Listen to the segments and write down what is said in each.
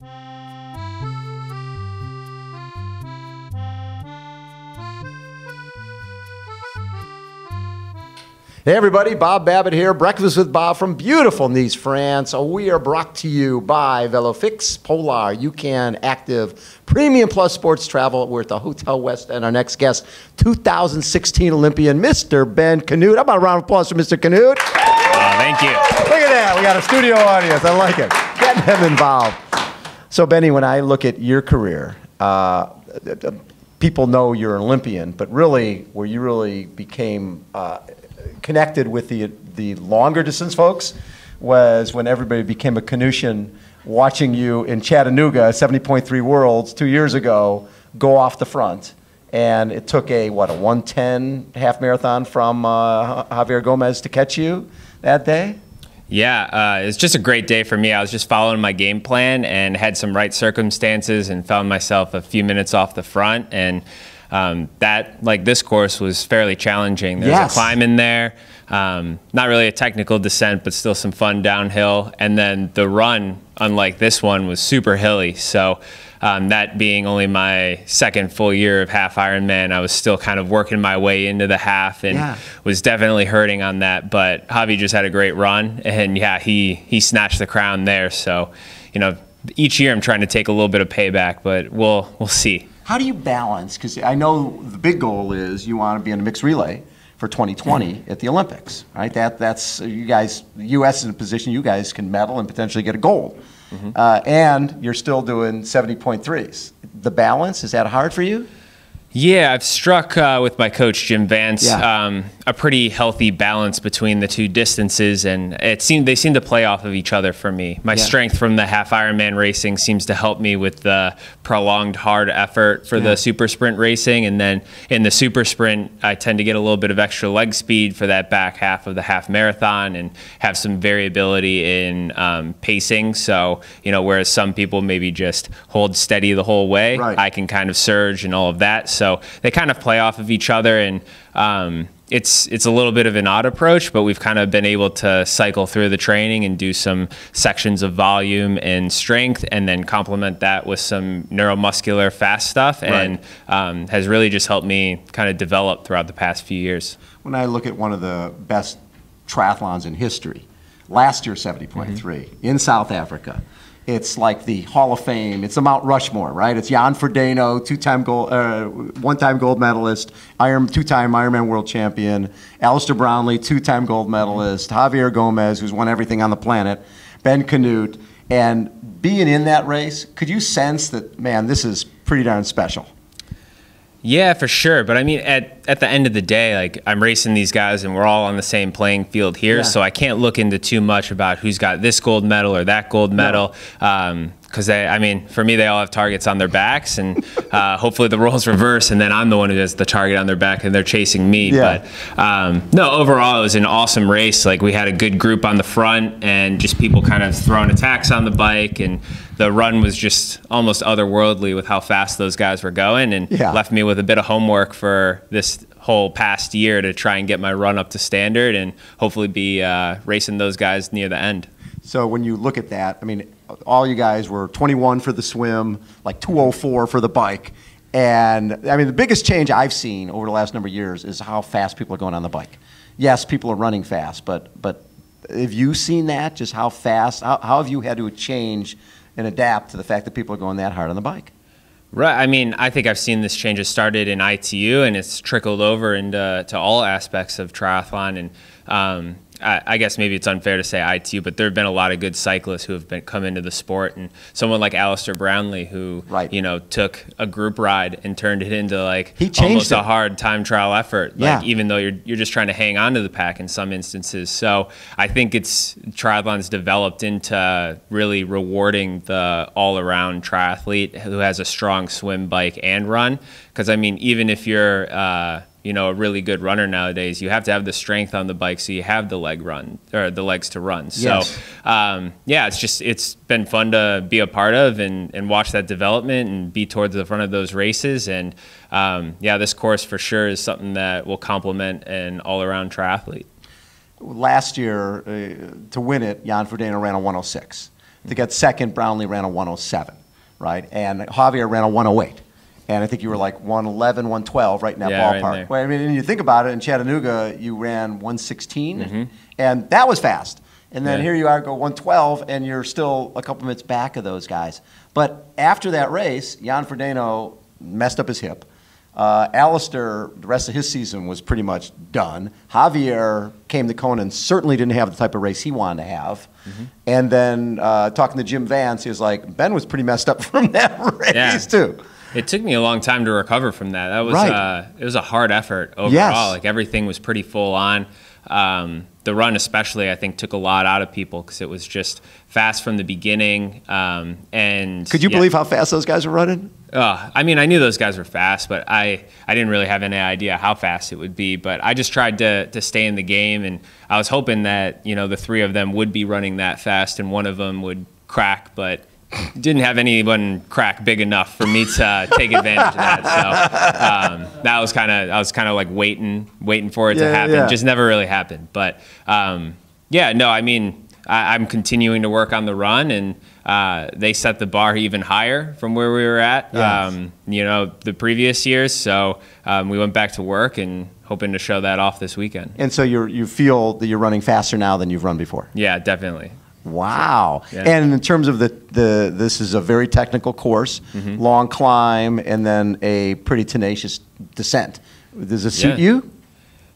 Hey everybody, Bob Babbitt here. Breakfast with Bob from beautiful Nice, France. Oh, we are brought to you by VeloFix Polar. UCAN active premium plus sports travel. We're at the Hotel West, and our next guest, 2016 Olympian, Mr. Ben Kanute. How about a round of applause for Mr. Kanute? Uh, thank you. Look at that. We got a studio audience. I like it. Getting them involved. So, Benny, when I look at your career, uh, people know you're an Olympian, but really, where you really became uh, connected with the, the longer distance folks was when everybody became a Kanutian watching you in Chattanooga, 70.3 Worlds, two years ago, go off the front. And it took a, what, a 110 half marathon from uh, Javier Gomez to catch you that day? Yeah, uh, it was just a great day for me. I was just following my game plan and had some right circumstances and found myself a few minutes off the front. And um, that, like this course, was fairly challenging. There's yes. a climb in there, um, not really a technical descent, but still some fun downhill. And then the run, unlike this one, was super hilly. So um, that being only my second full year of half Ironman, I was still kind of working my way into the half and yeah. was definitely hurting on that. But Javi just had a great run, and yeah, he he snatched the crown there. So, you know, each year I'm trying to take a little bit of payback, but we'll we'll see. How do you balance? Because I know the big goal is you want to be in a mixed relay for 2020 at the Olympics, right? That that's you guys. The U.S. is in a position you guys can medal and potentially get a gold, mm-hmm. uh, and you're still doing 70.3s. The balance is that hard for you? Yeah, I've struck uh, with my coach Jim Vance yeah. um, a pretty healthy balance between the two distances, and it seemed they seem to play off of each other for me. My yeah. strength from the half Ironman racing seems to help me with the prolonged hard effort for yeah. the super sprint racing, and then in the super sprint, I tend to get a little bit of extra leg speed for that back half of the half marathon, and have some variability in um, pacing. So you know, whereas some people maybe just hold steady the whole way, right. I can kind of surge and all of that. So they kind of play off of each other, and um, it's it's a little bit of an odd approach, but we've kind of been able to cycle through the training and do some sections of volume and strength, and then complement that with some neuromuscular fast stuff, and right. um, has really just helped me kind of develop throughout the past few years. When I look at one of the best triathlons in history, last year 70.3 mm-hmm. in South Africa it's like the Hall of Fame. It's a Mount Rushmore, right? It's Jan Frodeno, two-time gold, uh, one-time gold medalist, Iron, two-time Ironman world champion, Alistair Brownlee, two-time gold medalist, Javier Gomez, who's won everything on the planet, Ben Kanute, and being in that race, could you sense that, man, this is pretty darn special? Yeah, for sure. But I mean, at, at the end of the day, like I'm racing these guys and we're all on the same playing field here. Yeah. So I can't look into too much about who's got this gold medal or that gold medal. Um, because they, I mean, for me, they all have targets on their backs, and uh, hopefully the roles reverse, and then I'm the one who has the target on their back, and they're chasing me. Yeah. But um, no, overall, it was an awesome race. Like we had a good group on the front, and just people kind of throwing attacks on the bike, and the run was just almost otherworldly with how fast those guys were going, and yeah. left me with a bit of homework for this whole past year to try and get my run up to standard, and hopefully be uh, racing those guys near the end. So when you look at that, I mean, all you guys were 21 for the swim, like 204 for the bike. And I mean, the biggest change I've seen over the last number of years is how fast people are going on the bike. Yes, people are running fast, but but have you seen that? Just how fast? How, how have you had to change and adapt to the fact that people are going that hard on the bike? Right. I mean, I think I've seen this change. It started in ITU and it's trickled over into to all aspects of triathlon. And um, I, I, guess maybe it's unfair to say ITU, but there have been a lot of good cyclists who have been come into the sport, and someone like Alistair Brownlee who right. you know took a group ride and turned it into like he almost it. a hard time trial effort. Yeah. Like, even though you're you're just trying to hang on to the pack in some instances. So I think it's triathlon's developed into really rewarding the all around triathlete who has a strong swim, bike, and run. Because I mean, even if you're uh, you know a really good runner nowadays you have to have the strength on the bike so you have the leg run or the legs to run so yes. um, yeah it's just it's been fun to be a part of and, and watch that development and be towards the front of those races and um, yeah this course for sure is something that will complement an all-around triathlete last year uh, to win it jan frodeno ran a 106 to get second, Brownlee ran a 107, right? And Javier ran a 108. And I think you were like 111, 112, right in that Yeah, right ballpark. there. Well, I mean, and you think about it, in Chattanooga, you ran 116, Mm-hmm. and that was fast. And then Yeah. here you are, go 112, and you're still a couple minutes back of those guys. But after that race, Jan Frodeno messed up his hip. Uh, Alistair, the rest of his season was pretty much done. Javier came to Conan, certainly didn't have the type of race he wanted to have. Mm-hmm. And then uh, talking to Jim Vance, he was like, Ben was pretty messed up from that race, Yeah. too. It took me a long time to recover from that. That was Right. uh, it was a hard effort overall. Yes. Like everything was pretty full on. Um, the run, especially, I think took a lot out of people because it was just fast from the beginning. Um, and Could you yeah. believe how fast those guys were running? Uh, I mean, I knew those guys were fast, but I, I didn't really have any idea how fast it would be. But I just tried to, to stay in the game, and I was hoping that you know the three of them would be running that fast, and one of them would crack, but didn't have anyone crack big enough for me to uh, take advantage of that. So um, that was kind of I was kind of like waiting, waiting for it Yeah, to happen. yeah. Just never really happened. But um, yeah, no, I mean, I, I'm continuing to work on the run, and uh, they set the bar even higher from where we were at. Yes. Um, you know, the previous years. So um, we went back to work and hoping to show that off this weekend. And so you you feel that you're running faster now than you've run before. Yeah, definitely. Wow. Yeah. And in terms of the, the this is a very technical course, Mm-hmm. long climb, and then a pretty tenacious descent. Does it suit Yeah. you?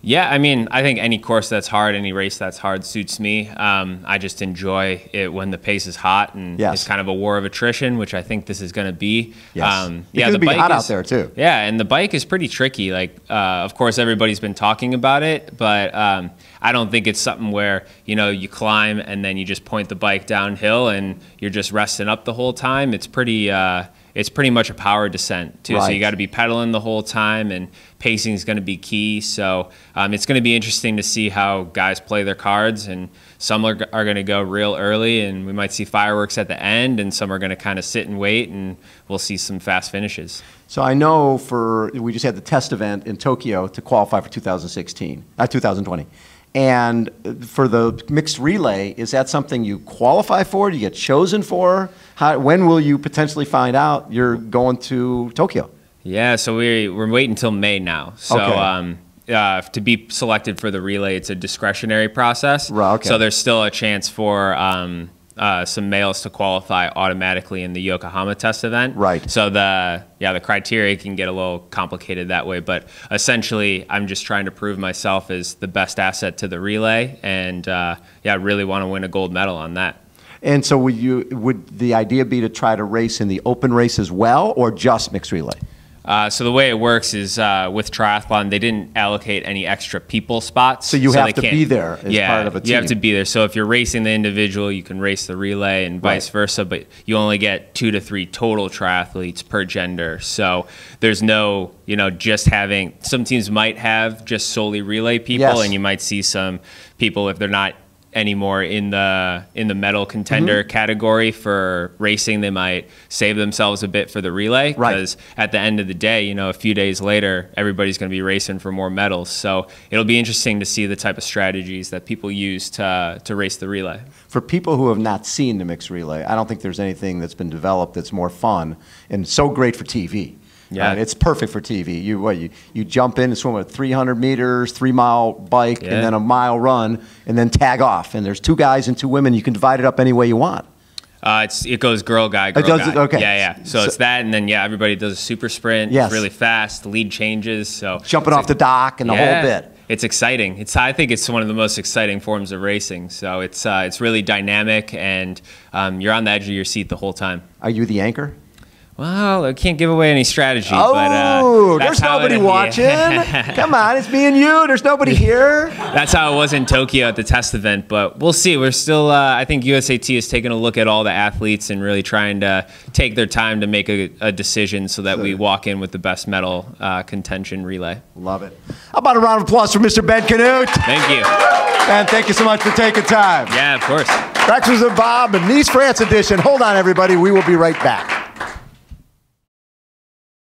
Yeah, I mean, I think any course that's hard, any race that's hard suits me. Um, I just enjoy it when the pace is hot and Yes. it's kind of a war of attrition, which I think this is going to be. Yes. Um, yeah, the be bike hot out is- there, too. Yeah, and the bike is pretty tricky. Like, uh, of course, everybody's been talking about it, but um, I don't think it's something where you know you climb and then you just point the bike downhill and you're just resting up the whole time. It's pretty. Uh, it's pretty much a power descent too. So you got to be pedaling the whole time, and pacing is going to be key. So um, it's going to be interesting to see how guys play their cards, and some are, are going to go real early, and we might see fireworks at the end, and some are going to kind of sit and wait, and we'll see some fast finishes. So I know for we just had the test event in Tokyo to qualify for 2016, uh, 2020. And for the mixed relay, is that something you qualify for? Do you get chosen for? How, when will you potentially find out you're going to Tokyo? Yeah, so we we're waiting until May now. So Okay. um, uh, to be selected for the relay, it's a discretionary process. Right, okay. So there's still a chance for um, uh, some males to qualify automatically in the Yokohama test event. Right. So the yeah the criteria can get a little complicated that way, but essentially I'm just trying to prove myself as the best asset to the relay, and uh, yeah, I really want to win a gold medal on that. And so would you would the idea be to try to race in the open race as well, or just mixed relay? Uh, so the way it works is uh, with triathlon, they didn't allocate any extra people spots. So you have they to be there as yeah, part of a You have to be there. So if you're racing the individual, you can race the relay and vice Right. versa. But you only get two to three total triathletes per gender. So there's no, you know, just having. Some teams might have just solely relay people, Yes. and you might see some people if they're not anymore in the in the medal contender Mm-hmm. category for racing they might save themselves a bit for the relay Right. because at the end of the day you know a few days later everybody's going to be racing for more medals so it'll be interesting to see the type of strategies that people use to to race the relay For people who have not seen the mixed relay, I don't think there's anything that's been developed that's more fun and so great for TV. Yeah. It's perfect for TV. You what you, you jump in and swim a 300 meters, three mile bike, Yeah. and then a mile run, and then tag off. And there's two guys and two women. You can divide it up any way you want. uh, it's it goes girl guy girl does guy? Okay. yeah yeah so, So- it's that and then yeah everybody does a super sprint Yes. it's really fast lead changes so Jumping off the dock and the whole bit. It's exciting. It's I think it's one of the most exciting forms of racing. So it's uh, it's really dynamic, and um, you're on the edge of your seat the whole time. Are you the anchor? Well, I can't give away any strategy. Oh, but, uh, there's nobody it- watching. yeah. Come on, it's me and you. There's nobody here. That's how it was in Tokyo at the test event. But we'll see. We're still. Uh, I think USAT is taking a look at all the athletes and really trying to take their time to make a, a decision so that we walk in with the best medal uh, contention relay. Love it. How about a round of applause for Mr. Ben Kanute? Thank you. And thank you so much for taking time. Yeah, of course. Breakfast with Bob and Nice France edition. Hold on, everybody. We will be right back.